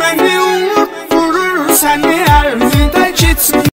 Beni unut vurur səni əlimdə keçsin